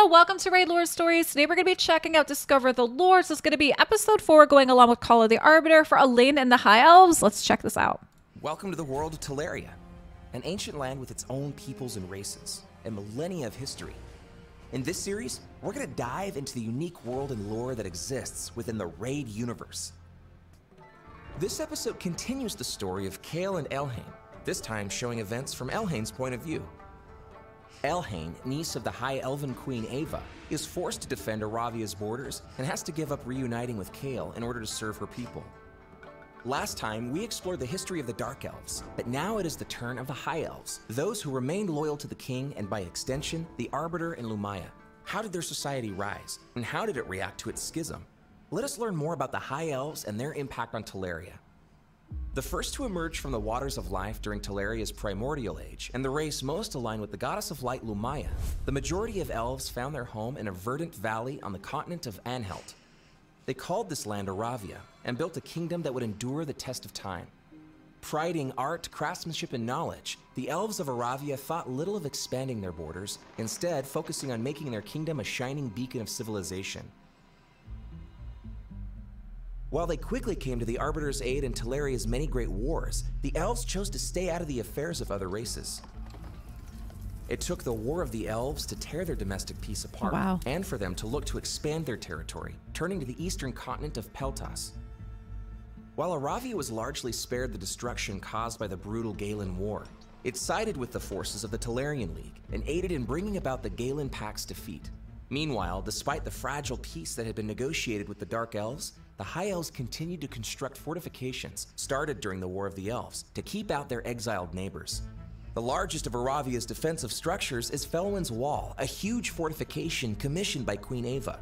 hello, welcome to Raid Lore Stories. Today we're going to be checking out Discover the Lore. So it's going to be episode 4 going along with Call of the Arbiter for Elhain and the High Elves. Let's check this out. Welcome to the world of Teleria, an ancient land with its own peoples and races, and millennia of history. In this series, we're going to dive into the unique world and lore that exists within the Raid universe. This episode continues the story of Kael and Elhain, this time showing events from Elhain's point of view. Elhain, niece of the High Elven Queen Eva, is forced to defend Aravia's borders and has to give up reuniting with Kael in order to serve her people. Last time, we explored the history of the Dark Elves, but now it is the turn of the High Elves, those who remained loyal to the King and by extension, the Arbiter and Lumiya. How did their society rise, and how did it react to its schism? Let us learn more about the High Elves and their impact on Teleria. The first to emerge from the waters of life during Teleria's primordial age, and the race most aligned with the goddess of light Lumiya, the majority of elves found their home in a verdant valley on the continent of Anhelt. They called this land Aravia and built a kingdom that would endure the test of time. Priding art, craftsmanship, and knowledge, the elves of Aravia thought little of expanding their borders, instead focusing on making their kingdom a shining beacon of civilization. While they quickly came to the Arbiter's aid in Teleria's many great wars, the elves chose to stay out of the affairs of other races. It took the War of the Elves to tear their domestic peace apart, Wow. and for them to look to expand their territory, turning to the eastern continent of Peltas. While Aravia was largely spared the destruction caused by the brutal Galen War, it sided with the forces of the Telerian League and aided in bringing about the Galen Pact's defeat. Meanwhile, despite the fragile peace that had been negotiated with the Dark Elves, the High Elves continued to construct fortifications started during the War of the Elves to keep out their exiled neighbors. The largest of Aravia's defensive structures is Felwyn's Wall, a huge fortification commissioned by Queen Eva.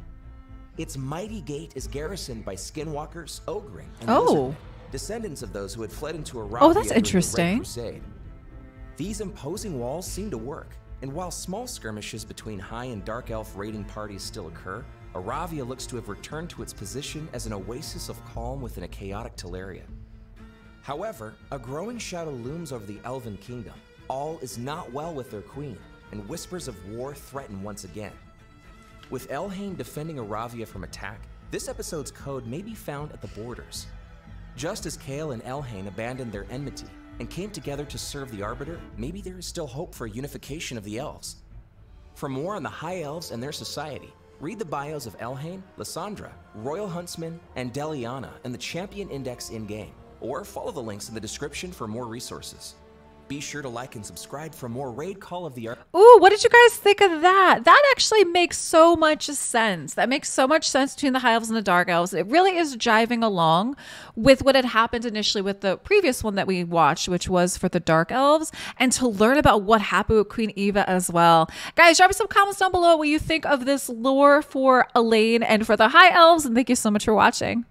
Its mighty gate is garrisoned by skinwalkers, Ogryn, and Oh. Lizardmen, descendants of those who had fled into Aravia Oh, that's during the Red interesting. Crusade. These imposing walls seem to work, and while small skirmishes between High and Dark Elf raiding parties still occur, Aravia looks to have returned to its position as an oasis of calm within a chaotic Teleria. However, a growing shadow looms over the Elven Kingdom. All is not well with their queen, and whispers of war threaten once again. With Elhain defending Aravia from attack, this episode's code may be found at the borders. Just as Kael and Elhain abandoned their enmity and came together to serve the Arbiter, maybe there is still hope for a unification of the elves. For more on the High Elves and their society, read the bios of Elhain, Lysandra, Royal Huntsman, and Deliana in the Champion Index in-game, or follow the links in the description for more resources. Be sure to like and subscribe for more Raid Call of the Arbiter. Ooh, what did you guys think of that? That actually makes so much sense. That makes so much sense between the High Elves and the Dark Elves. It really is jiving along with what had happened initially with the previous one that we watched, which was for the Dark Elves, and to learn about what happened with Queen Eva as well. Guys, drop me some comments down below what you think of this lore for Elhain and for the High Elves, and thank you so much for watching.